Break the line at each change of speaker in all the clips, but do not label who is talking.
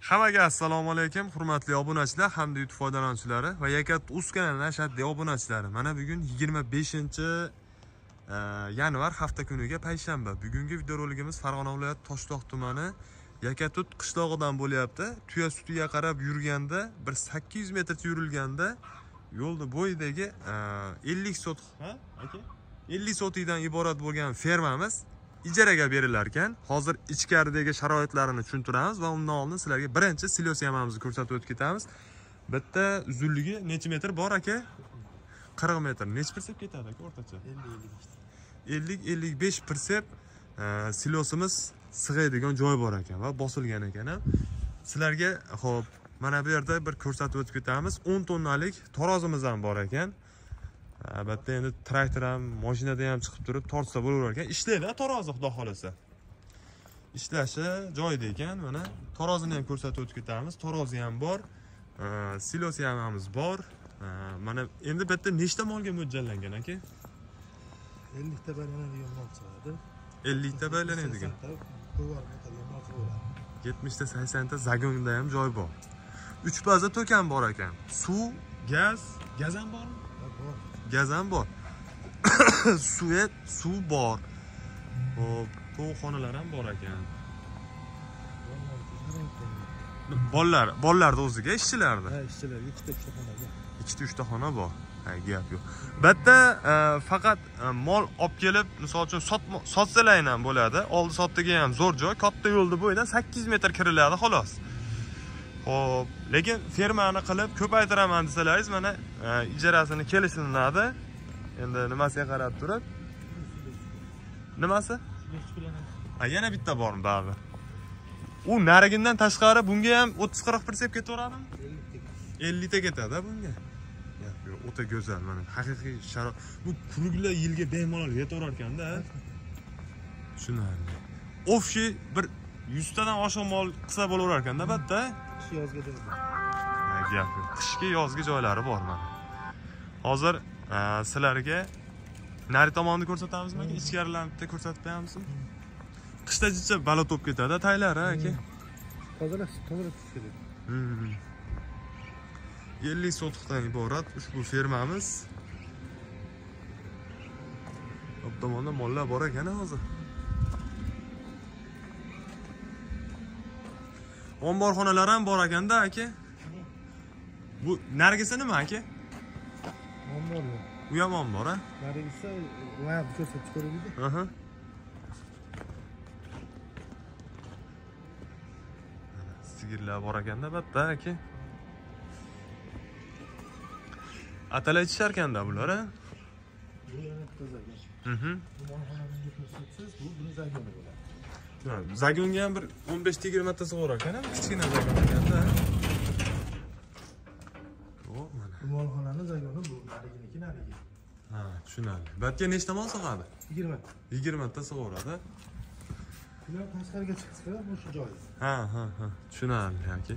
Hammaga assalomu alaykum, hurmatli obunachilar hamda YouTube foydalanuvchilari va Yakat Uz kanalining ashaddiy obunachilari. Mana bugun 25 e, yanvar hafta kuniga payshanba. Bugungi videoroligimiz Farg'ona viloyati Toshloq tumani Yakatut qishlog'idan bo'lyapti. Tuya sutiga qarab yurganda bir 800 metr yurilganda yo'lni bo'yidagi e, 50 sot, ha, aka? 50 sotikdan iborat bo'lgan fermamiz ijaraga berilar ekan hozir ichkaridagi sharoitlarini tushuntiramiz va undan oldin sizlarga birinchi silos yamamizni ko'rsatib o'tib ketamiz. Bitta uzunligi necha metr bor aka? 40 metr. Necha pirsep ketadi aka o'rtacha? 50 55 besh e, silosimiz sig'aydigan joy bor ekan va bosilgan ekan ham sizlarga ho'p mana bu yerda bir ko'rsatib o'tib ketamiz. 10 tonnalik tarozimiz ham bor ekan. Albatta endi traktor ham mashinada ham chiqib turib tortsa bo'laverar ekan ishlaydi tarozi xudo xohlasa. Ishlashi joyida ekan. Mana tarozini ham ko'rsatib o'tib ketamiz tarozi ham bor silos yamamiz bor. Mana endi bu yerda nechta molga mo'ljallangan aka?
Ellikta baylanadigan mol chiqadi.
Ellikta
bo'ladi
yetmishta saksonta zagonda ham joy bor. Uch baza to'kan bor ekan suv gaz gaz ham bormi?
bor
gaz ham bor. Suvet suv bor. Hop to'yxonalar ham bor ekan. Bolalar bolalarni o'ziga ishchilarni
ha ishchilar ikkita uchta xona bor.
Ikkita uchta xona bor. Ha gap yo'q. Bitta e, faqat e, mol olib kelib misol uchun sotsalar ham bo'ladi. Oldi sotdiga ham zo'r joy katta yo'lni bo'yidan sakkiz metr kiriladi xolos Xo'p, lekin fermani qilib ko'paytiraman desalaringiz mana e, ijarasini kelishiladi endi nimasiga qarab turib? Nimasi? A, yana bitta bormi baribir u narigindan tashqari bunga ham o'ttiz qirq pirsep ketaveradimi? 50 ta ketadi bunga yo'q, o'ta go'zal mana haqiqiy sharoit. Bu kuruglar yilga bemalol yetaverar ekanda. Tushunarli. Общий bir yuztadan oshiq mol qilsa bo'laverar ekanda albatta
qish yozga joy bor
Ha, gap yo'q qishki yozgi joylari bor mana. Hozir e, sizlarga nari tomonni ko'rsatamizmi? Aka ichkarilarni bitta ko'rsatib qo'yamizmi? Qishda jicha balo to'p ketadi taylari aka.
Tozalash tozalab tutish kerak.
Hmm. 50 sotiqdan iborat ushbu fermamiz. Tomonda mollar bor ekan hozir. Omborxonalar ham bor ekanda aka. Bu nargisi nima aka?
non bor yo'q
U ham ombor a?
narigisi bu ko'rsatib
Aha. Sigirlar bor ekanda bitta aka. Atalay ichishar ekanda bular a?
bu yana bitta zagon bu buni zagoni bo'ladi
Zagonga ham bir 15-20 tasi bor ekan, kichkina zagon ekanda. O, mana.
bu molxonani zagoni bu nariginiki narigi
Ha, tushunarli. Bu yerga nechta mol sig'adi?
yigirma
20 ta sig'averadi.
bular tashqariga chiqsa bu shu joyi
Ha, ha, ha. Tushunarli aka.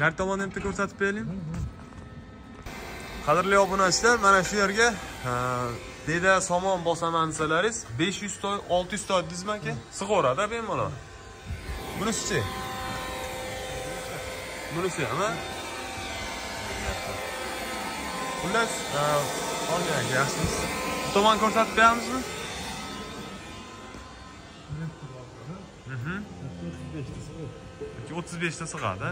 Nari tomonni bitta ko'rsatib beraylik. Qadrli obunachilar, mana shu yerga ha, deyda somon bosaman desalaringiz 500 toy, 600 toy dedingizmi aka? Sig'averadi bemalol. Bunisi-chi? Bunisi ham, ha? Xullas, qolgan aka, yaxshimiz. Bu tomon ko'rsatib beramizmi? Mhm.
o'ttiz beshtasi
35 ta
bor
sig'adi.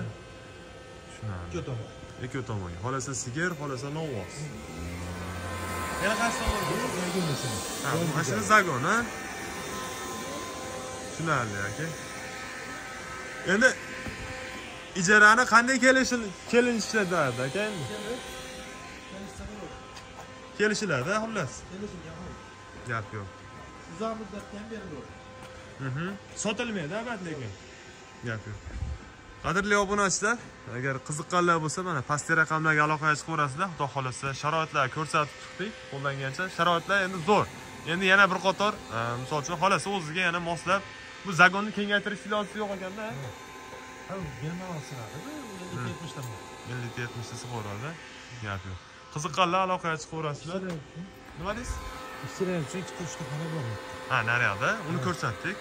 Tushunarli.
ikki tomon
Ikki tomonga. Xolasa sigir, xolasa novvos. Yana qaysi tomon?
bu zagon mashina
Ha, bu mashina zagon, ha? Tushunarli aka. Endi ijarani qanday kelishil kelishiladi aka endi? Kelishiladi, xullas. Gap yo'q.
uzoq muddatga ham beriladi
Mhm. Sotilmaydi albatta lekin. Gap yo'q. Qadrli obunachilar, agar qiziqqanlar bo'lsa, mana pastki raqamlarga aloqaga chiqaverasizlar. Xudo xolasa sharoitlar ko'rsatib chiqdik, qo'llangancha. Sharoitlar endi zo'r. Endi yana bir qator, e, misol uchun xolasa o'ziga yana moslab bu zagonni kengaytirish iloji yo'q ekanda.
ikki yetmishta mol
50 70 tasi boradi. Gap yo'q. Qiziqqanlar aloqaga chiqaverasizlar. Nima deysiz?
ishchilar uchun ikkita uchta xona bor
Ha, naryoqda uni ko'rsatdik.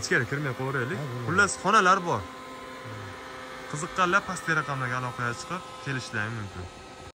Ichkari kirmay qo'yaveraylik. Xullas, xonalar bor. Qiziqqanlar pastki raqamlarga aloqaga chiqib kelishlari mumkin.